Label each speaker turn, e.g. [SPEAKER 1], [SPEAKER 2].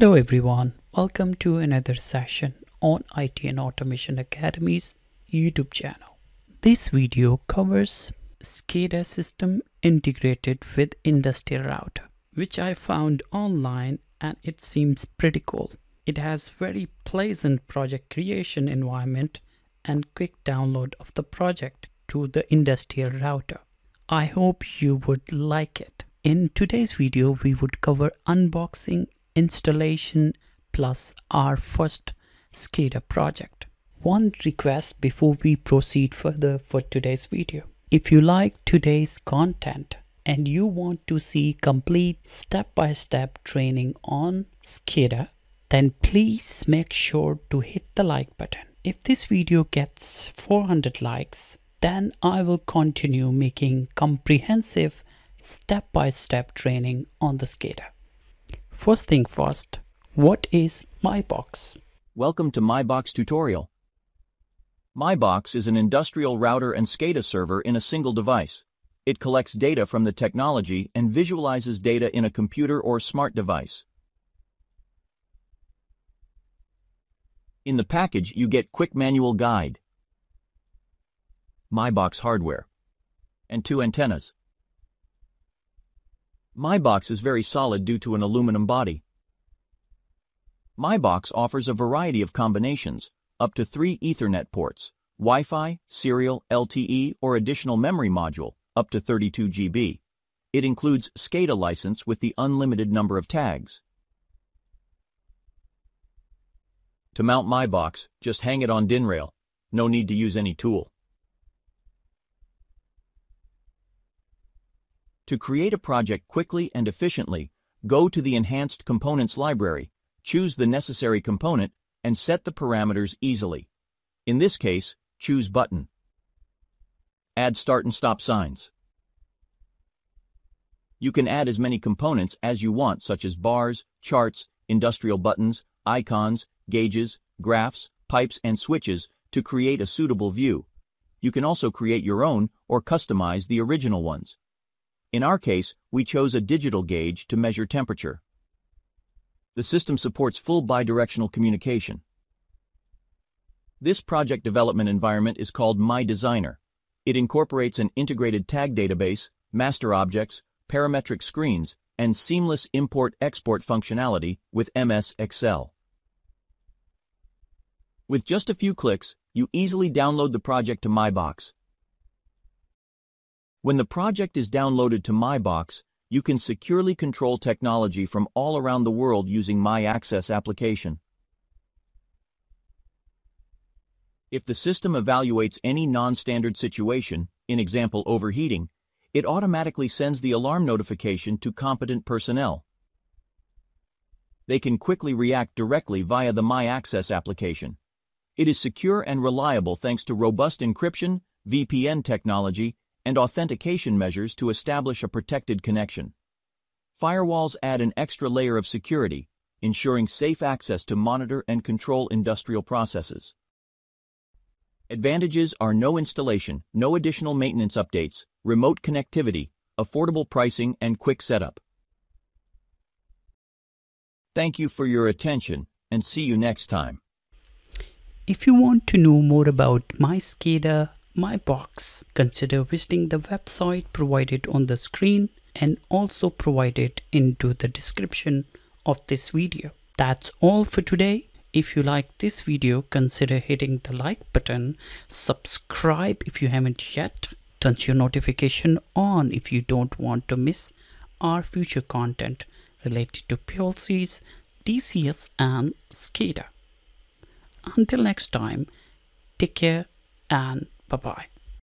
[SPEAKER 1] Hello everyone, welcome to another session on IT and Automation Academy's YouTube channel. This video covers SCADA system integrated with industrial router, which I found online and it seems pretty cool. It has very pleasant project creation environment and quick download of the project to the industrial router. I hope you would like it. In today's video, we would cover unboxing, installation, plus our first SCADA project. One request before we proceed further for today's video. If you like today's content and you want to see complete step-by-step -step training on SCADA, then please make sure to hit the like button. If this video gets 400 likes, then I will continue making comprehensive step-by-step -step training on the SCADA. First thing first, what is MyBox?
[SPEAKER 2] Welcome to MyBox tutorial. MyBox is an industrial router and SCADA server in a single device. It collects data from the technology and visualizes data in a computer or smart device. In the package, you get quick manual guide, MyBox hardware, and two antennas. MyBox is very solid due to an aluminum body. MyBox offers a variety of combinations, up to three Ethernet ports, Wi-Fi, serial, LTE, or additional memory module, up to 32 GB. It includes SCADA license with the unlimited number of tags. To mount MyBox, just hang it on DIN rail. No need to use any tool. To create a project quickly and efficiently, go to the Enhanced Components library, choose the necessary component, and set the parameters easily. In this case, choose Button. Add start and stop signs. You can add as many components as you want such as bars, charts, industrial buttons, icons, gauges, graphs, pipes, and switches to create a suitable view. You can also create your own or customize the original ones. In our case, we chose a digital gauge to measure temperature. The system supports full bidirectional communication. This project development environment is called MyDesigner. It incorporates an integrated tag database, master objects, parametric screens, and seamless import-export functionality with MS Excel. With just a few clicks, you easily download the project to MyBox. When the project is downloaded to MyBox, you can securely control technology from all around the world using MyAccess application. If the system evaluates any non-standard situation, in example overheating, it automatically sends the alarm notification to competent personnel. They can quickly react directly via the MyAccess application. It is secure and reliable thanks to robust encryption, VPN technology, and authentication measures to establish a protected connection. Firewalls add an extra layer of security, ensuring safe access to monitor and control industrial processes. Advantages are no installation, no additional maintenance updates, remote connectivity, affordable pricing, and quick setup. Thank you for your attention, and see you next time.
[SPEAKER 1] If you want to know more about MySCADA MyBox, consider visiting the website provided on the screen and also provided into the description of this video. That's all for today. If you like this video, consider hitting the like button, subscribe if you haven't yet, turn your notification on if you don't want to miss our future content related to PLCs, DCS and SCADA. Until next time, take care and Bye bye.